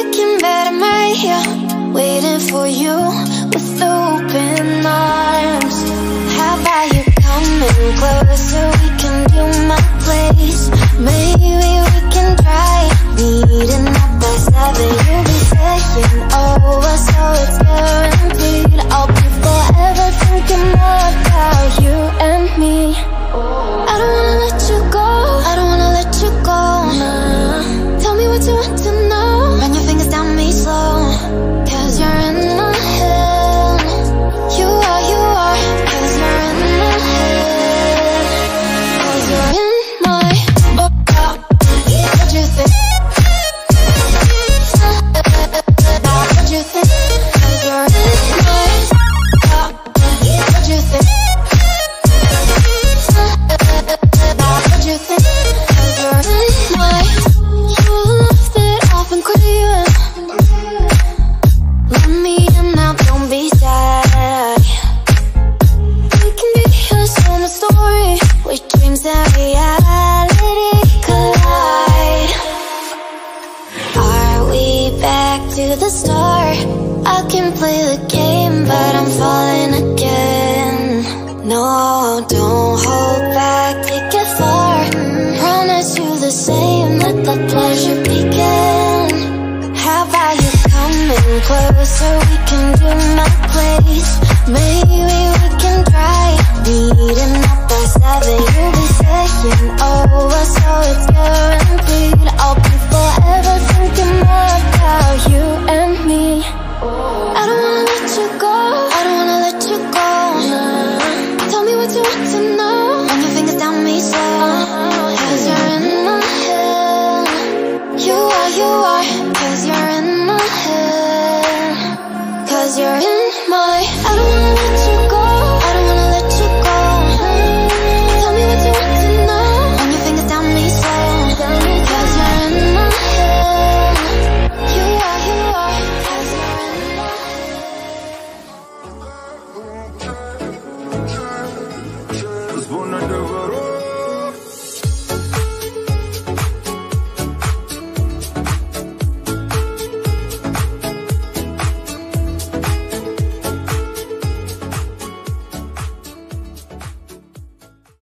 Took a second, but I'm right here, waiting for you with open arms. How about you coming closer? We can do my place. Maybe we can try meeting up by seven. You'll be taking over, so it's guaranteed. I'll be forever thinking more about you and me. I don't wanna let you go. I don't wanna let you go. Nah. Tell me what you want to know. To the star. I can play the game, but I'm falling again. No, don't hold back, take it far. Promise you the same, let the pleasure begin. How about you coming closer, we can do my place. Maybe we can try